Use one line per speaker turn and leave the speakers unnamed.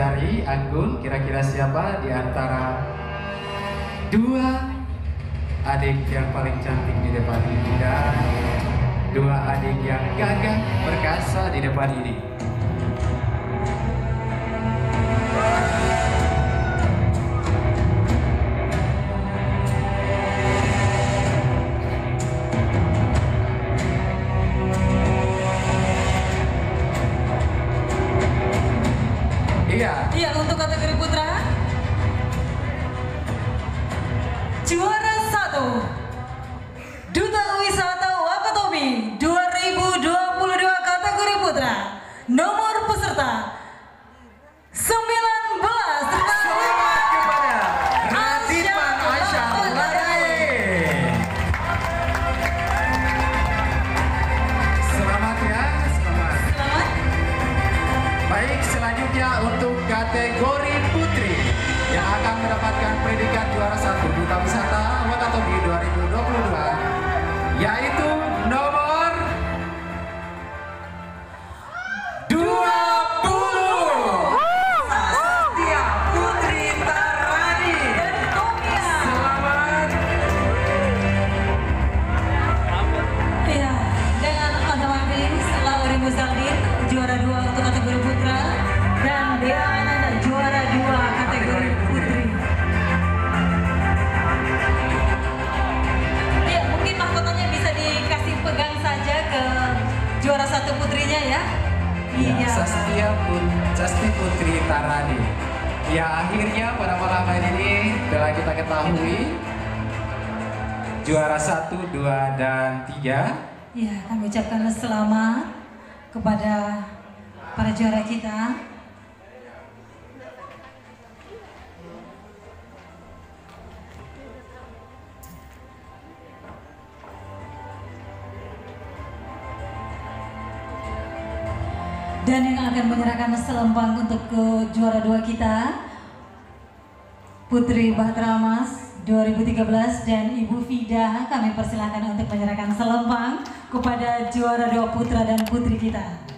jari Anggun kira-kira siapa di antara dua adik yang paling cantik di depan ini dan dua adik yang gagah perkasa di depan ini. Iya,
Iya, untuk kategori putra. Kategori
putri yang akan mendapatkan predikat juara satu Duta Wisata Wakatobi 2022
juara satu putrinya ya.
Ya, Sastia Pun Sasti Putri Tarani. Ya akhirnya pada malam hari ini telah kita ketahui juara satu, dua dan tiga.
Ya, kami ucapkan selamat kepada para juara kita. Dan yang akan menyerahkan selempang untuk ke juara dua kita, Putri Bahtramas 2013 dan Ibu Fida kami persilahkan untuk menyerahkan selempang kepada juara dua putra dan putri kita.